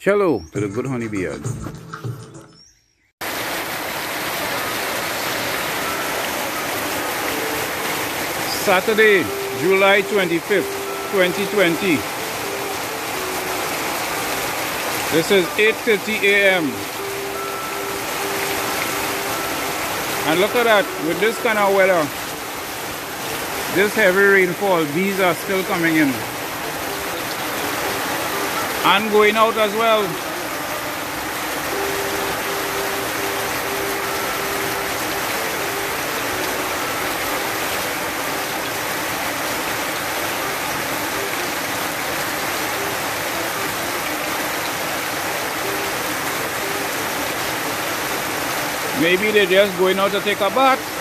Cello to the good honey beard. Saturday, July 25th, 2020. This is 8.30 a.m. And look at that, with this kind of weather, this heavy rainfall, bees are still coming in. And going out as well. Maybe they're just going out to take a bath.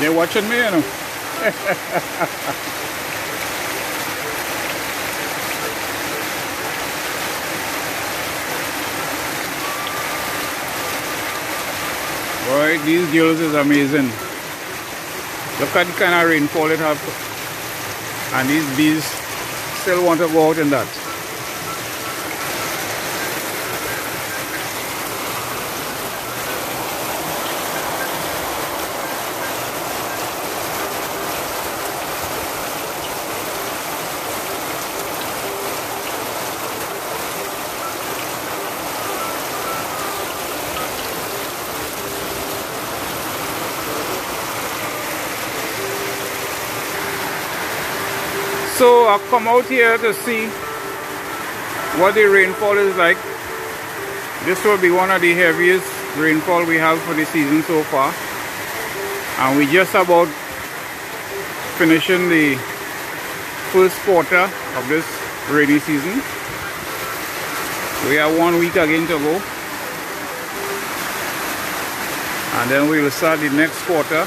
They're watching me, you know. Boy, these girls is amazing. Look at the kind of rainfall it have. And these bees still want to go out in that. I've come out here to see what the rainfall is like. This will be one of the heaviest rainfall we have for the season so far. And we just about finishing the first quarter of this rainy season. We have one week again to go. And then we will start the next quarter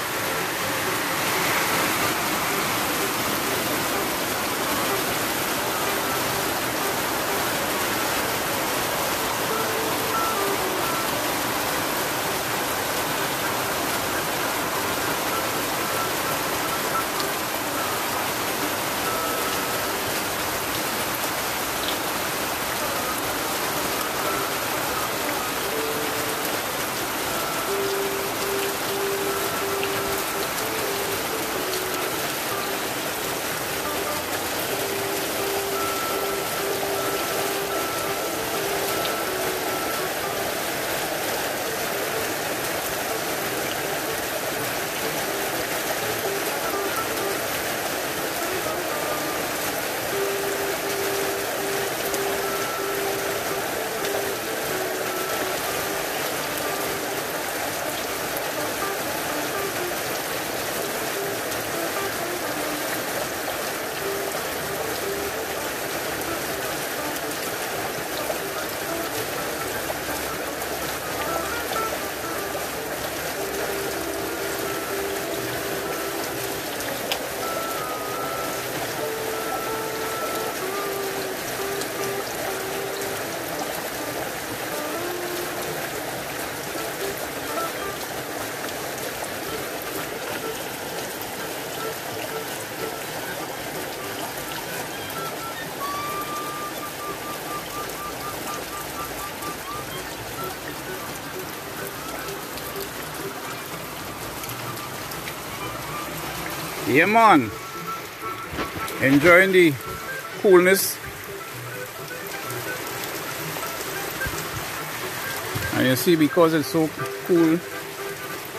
Yeah, man. Enjoying the coolness. And you see, because it's so cool,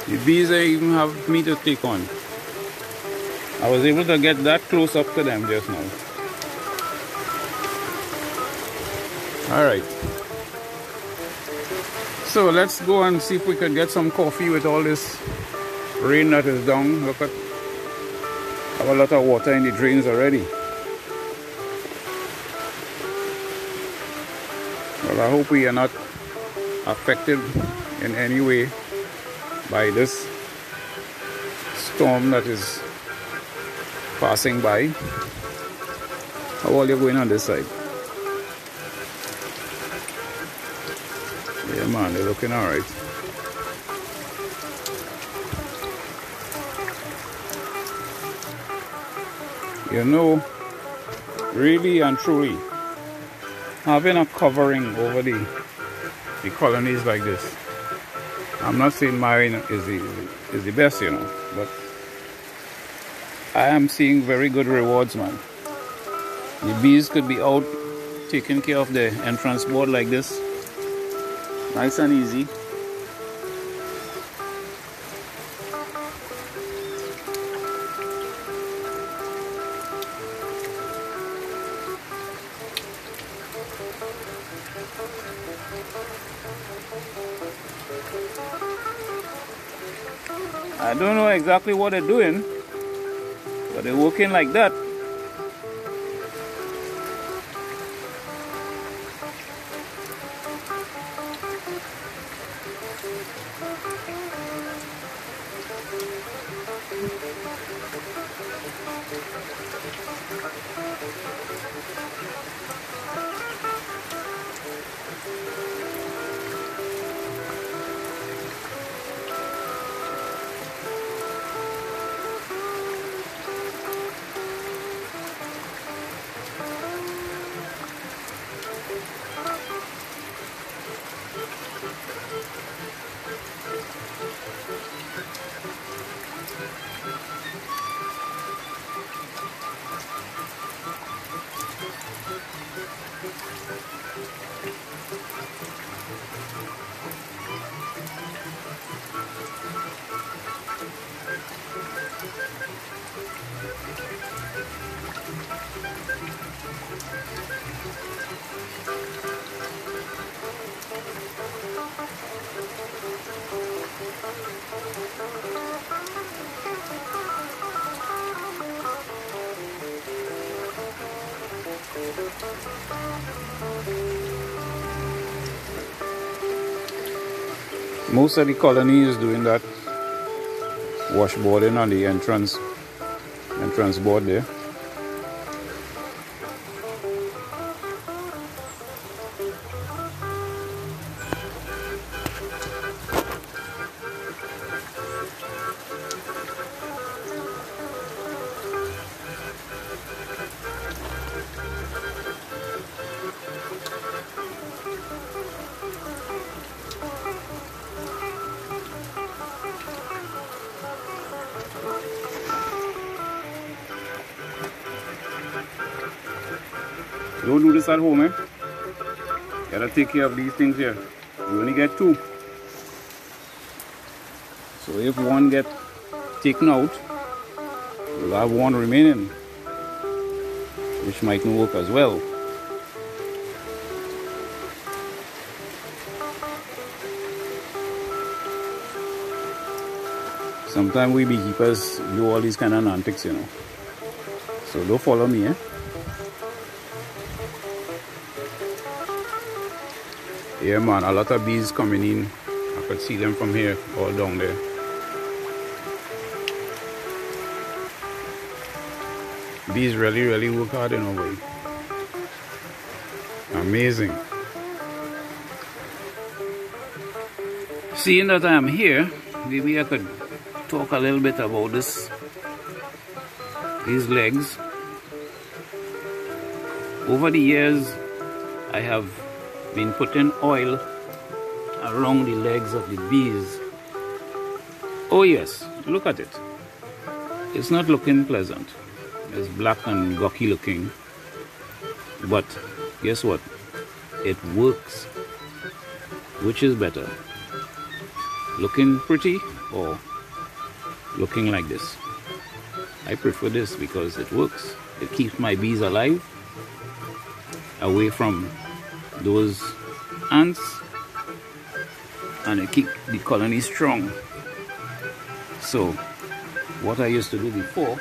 the bees I even have me to take on. I was able to get that close up to them just now. Alright. So let's go and see if we can get some coffee with all this rain that is down. Look at have a lot of water in the drains already. Well, I hope we are not affected in any way by this storm that is passing by. How are you going on this side? Yeah man, they're looking alright. You know, really and truly, having a covering over the, the colonies like this, I'm not saying mine is the, is the best, you know, but I am seeing very good rewards, man. The bees could be out taking care of the entrance board like this. Nice and easy. I don't know exactly what they're doing, but they're working like that. Most of the colony is doing that washboarding on the entrance entrance board there. Don't do this at home, eh? Gotta take care of these things here. You only get two. So if one get taken out, you'll have one remaining, which might not work as well. Sometimes we beekeepers do all these kind of antics, you know. So don't follow me, eh? Yeah man, a lot of bees coming in. I could see them from here, all down there. Bees really, really work hard in a way. Amazing. Seeing that I'm here, maybe I could talk a little bit about this these legs. Over the years, I have been putting oil around the legs of the bees. Oh yes, look at it. It's not looking pleasant. It's black and gawky looking. But guess what? It works. Which is better? Looking pretty or looking like this? I prefer this because it works. It keeps my bees alive away from those ants and they keep the colony strong. So what I used to do before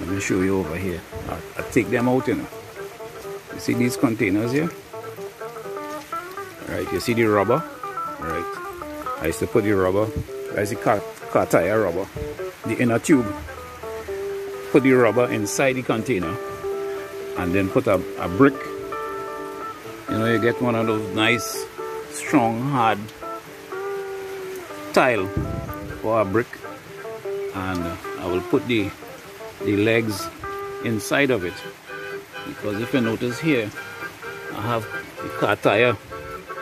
let me show you over here. I, I take them out you know. You see these containers here? Right you see the rubber? Right. I used to put the rubber that's the car, car tire rubber the inner tube. Put the rubber inside the container and then put a, a brick you know you get one of those nice strong hard tile or a brick and I will put the the legs inside of it. Because if you notice here I have the car tire.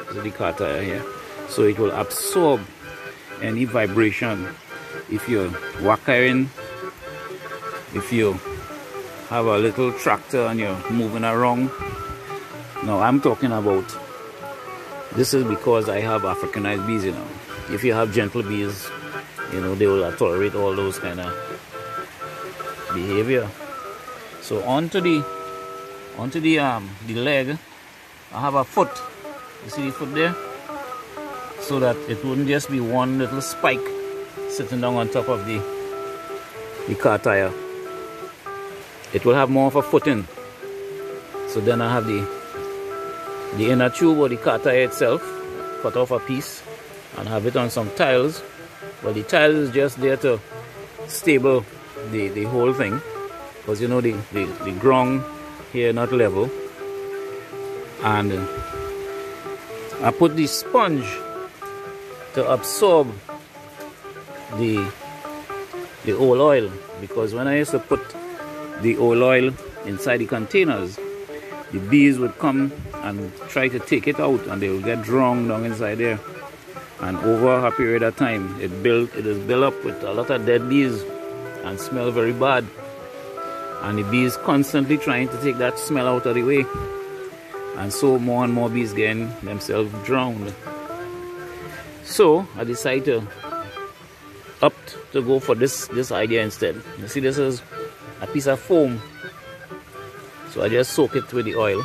This is the car tire here. So it will absorb any vibration. If you're walking if you have a little tractor and you're moving around now I'm talking about this is because I have Africanized bees you know. If you have gentle bees you know they will tolerate all those kind of behavior. So onto the onto the um the leg I have a foot. You see the foot there? So that it wouldn't just be one little spike sitting down on top of the the car tire. It will have more of a footing so then I have the the inner tube or the tire itself cut off a piece and have it on some tiles. But the tiles is just there to stable the, the whole thing. Because you know the, the, the ground here not level. And uh, I put the sponge to absorb the the old oil. Because when I used to put the old oil inside the containers the bees would come and try to take it out and they will get drowned down inside there and over a period of time it built it is built up with a lot of dead bees and smell very bad. And the bees constantly trying to take that smell out of the way and so more and more bees getting themselves drowned. So I decided to opt to go for this this idea instead. You see this is a piece of foam so I just soak it with the oil.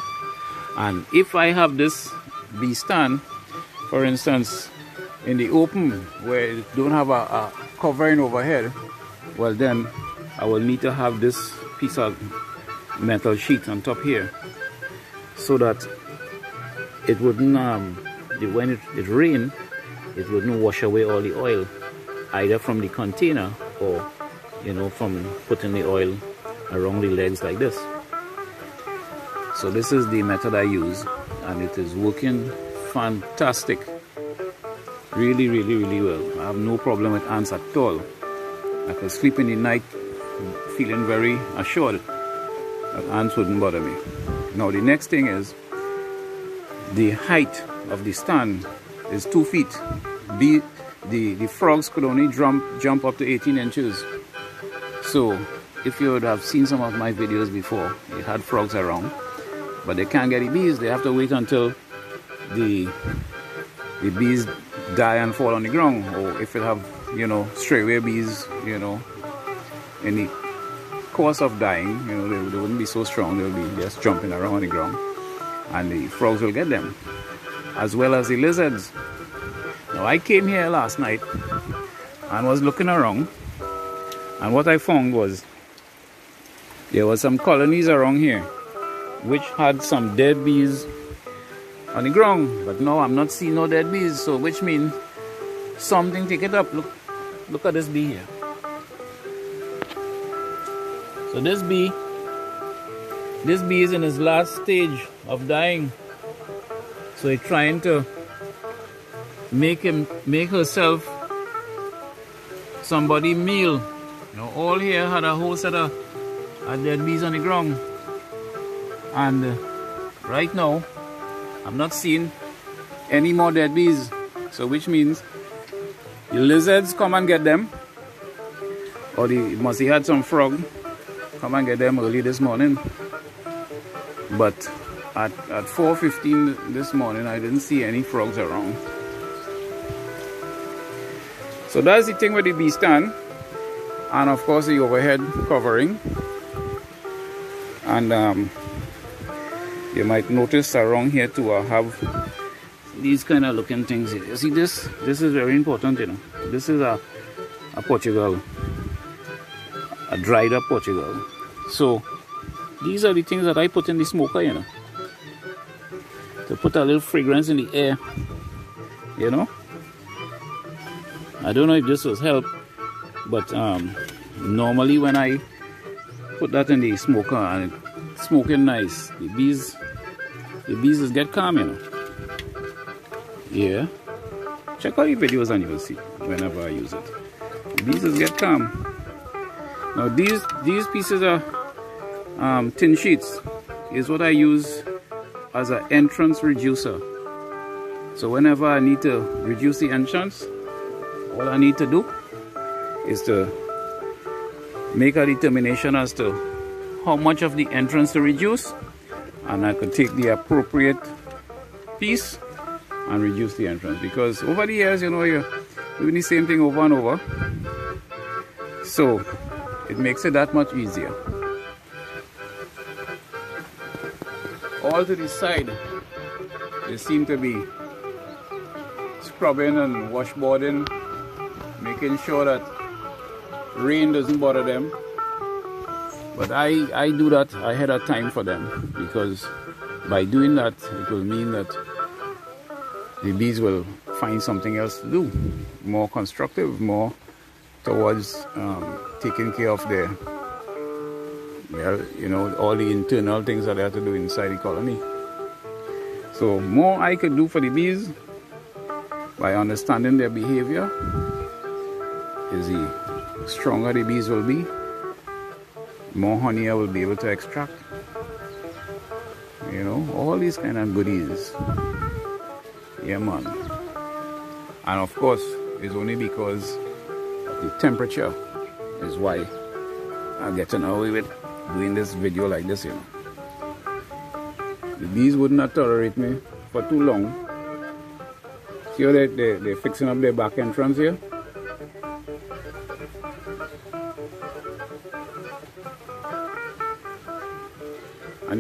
And if I have this bee stand for instance in the open where it don't have a, a covering overhead well then I will need to have this piece of metal sheet on top here so that it wouldn't um, when it, it rain it wouldn't wash away all the oil either from the container or you know from putting the oil around the legs like this so this is the method I use and it is working fantastic. Really really really well. I have no problem with ants at all. I could sleep in the night feeling very assured that ants wouldn't bother me. Now the next thing is the height of the stand is two feet. The the the frogs could only jump jump up to 18 inches. So if you would have seen some of my videos before it had frogs around but they can't get the bees. They have to wait until the the bees die and fall on the ground. Or if it have you know straightaway bees you know in the course of dying you know they, they wouldn't be so strong. They'll be just jumping around on the ground. And the frogs will get them. As well as the lizards. Now I came here last night and was looking around. And what I found was there were some colonies around here which had some dead bees on the ground but no I'm not seeing no dead bees so which means something take it up. Look look at this bee here. So this bee this bee is in its last stage of dying. So it's trying to make him make herself somebody meal know all here had a whole set of, of dead bees on the ground and uh, right now I'm not seeing any more dead bees. So which means the lizards come and get them. Or the must have had some frog. Come and get them early this morning. But at, at 4.15 this morning I didn't see any frogs around. So that's the thing with the bee stand. And of course the overhead covering. And um, you might notice around here too I have these kind of looking things here. You see this? This is very important, you know. This is a, a Portugal, a dried up Portugal. So these are the things that I put in the smoker, you know, to put a little fragrance in the air, you know. I don't know if this was help, but um, normally when I put that in the smoker and smoking nice, the bees the bees get calm, you know. Yeah. Check out the videos and you'll see whenever I use it. The bees get calm. Now these these pieces are um, tin sheets is what I use as an entrance reducer. So whenever I need to reduce the entrance, all I need to do is to make a determination as to how much of the entrance to reduce and I could take the appropriate piece and reduce the entrance. Because over the years you know you're doing the same thing over and over. So it makes it that much easier. All to the side they seem to be scrubbing and washboarding making sure that rain doesn't bother them but I, I do that ahead of time for them because by doing that it will mean that the bees will find something else to do more constructive more towards um, taking care of their well, you know, all the internal things that they have to do inside the colony. So more I could do for the bees by understanding their behavior is the stronger the bees will be, more honey I will be able to extract. You know, all these kind of goodies. Yeah man. And of course, it's only because the temperature is why I get an away with doing this video like this, you know. The bees would not tolerate me for too long. See how they, they, they're fixing up their back entrance here?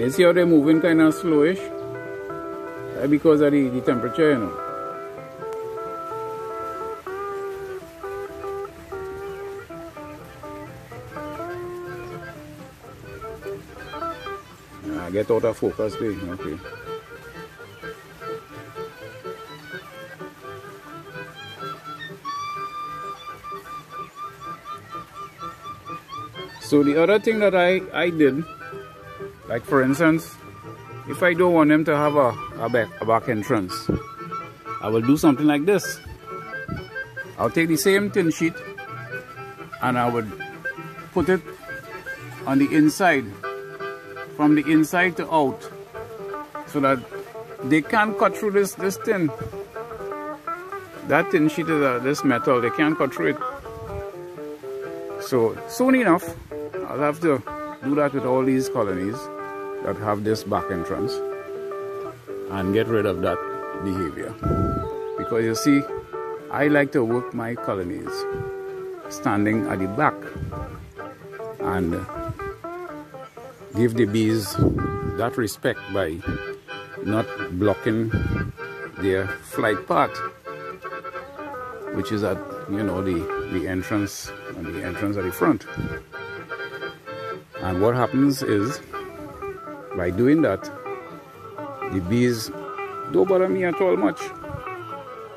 And you see how they're moving kind of slowish? Uh, because of the, the temperature, you know. Ah, get out of focus there. Okay. So the other thing that I, I did, like for instance, if I don't want them to have a, a, back, a back entrance, I will do something like this. I'll take the same tin sheet and I would put it on the inside from the inside to out so that they can't cut through this, this tin. That tin sheet is uh, this metal, they can't cut through it. So soon enough, I'll have to do that with all these colonies that have this back entrance and get rid of that behavior. Because you see, I like to work my colonies standing at the back and give the bees that respect by not blocking their flight path which is at you know the the entrance and the entrance at the front and what happens is by doing that the bees don't bother me at all much.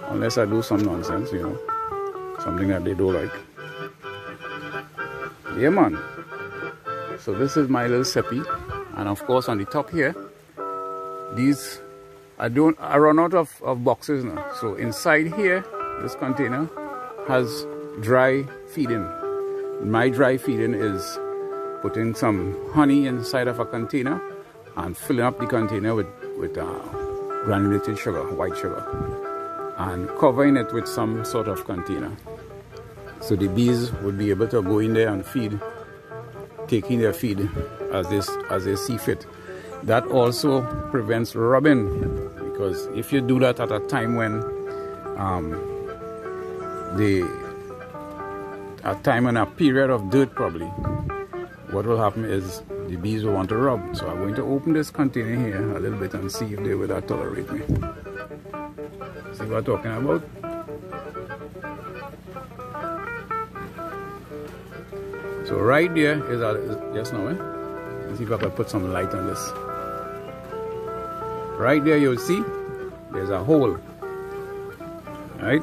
Unless I do some nonsense you know something that they don't like. Yeah man. So this is my little seppi and of course on the top here these I don't I run out of, of boxes now. So inside here this container has dry feeding. My dry feeding is putting some honey inside of a container and filling up the container with with uh, granulated sugar white sugar and covering it with some sort of container so the bees would be able to go in there and feed taking their feed as they, as they see fit. That also prevents rubbing because if you do that at a time when um, the a time and a period of dearth probably what will happen is the bees will want to rub so I'm going to open this container here a little bit and see if they will tolerate me see what I'm talking about So right there is a, just now, eh? Let's see if I can put some light on this. Right there you'll see there's a hole. Right?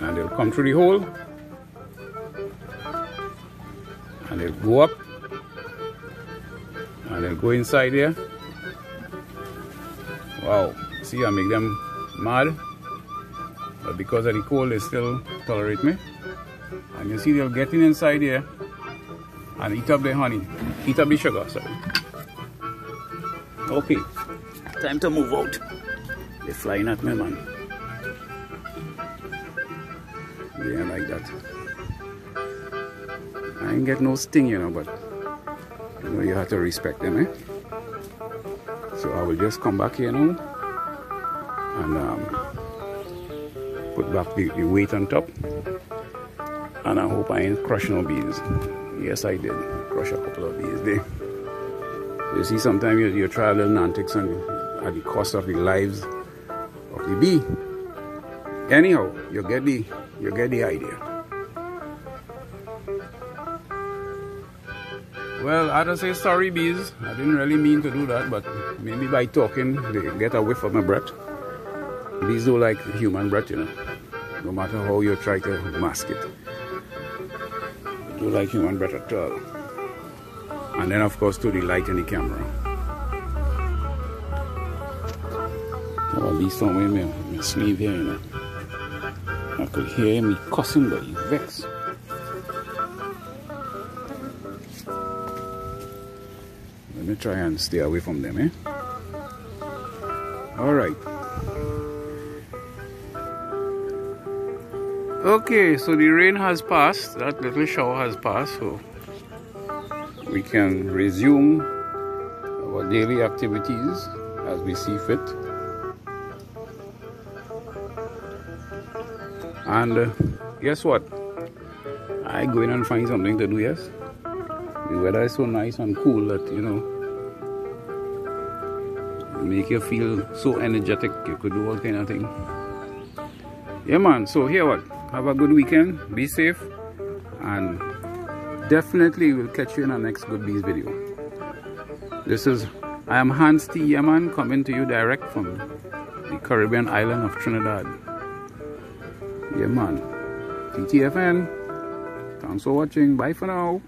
And they'll come through the hole. And they'll go up. Go inside there. Wow. See, I make them mad. But because of the cold, they still tolerate me. And you see, they're getting inside here and eat up the honey. Eat up the sugar, sorry. Okay. Time to move out. They're flying at me, man. Yeah, like that. I ain't get no sting, you know, but you know you have to respect them, eh? So I will just come back here now and um, put back the, the weight on top. And I hope I ain't crushing no bees. Yes, I did crush a couple of bees there. You see, sometimes you, you try little antics and at the cost of the lives of the bee. Anyhow, you get the you get the idea. I don't say sorry, bees. I didn't really mean to do that, but maybe by talking, they get a whiff of my breath. Bees don't like human breath, you know. No matter how you try to mask it. They don't like human breath at all. And then, of course, to the light in the camera. There will be somewhere in my, sleeve here, you know. I could hear me cussing, but he vexed. Try and stay away from them, eh? Alright. Okay, so the rain has passed. That little shower has passed, so we can resume our daily activities as we see fit. And uh, guess what? I go in and find something to do, yes? The weather is so nice and cool that, you know, make you feel so energetic. You could do all kind of thing. Yeah, man. So here what? Have a good weekend. Be safe. And definitely we'll catch you in our next Good Bees video. This is, I am Hans T. Yeman coming to you direct from the Caribbean island of Trinidad. Yeah, man. TTFN. Thanks for watching. Bye for now.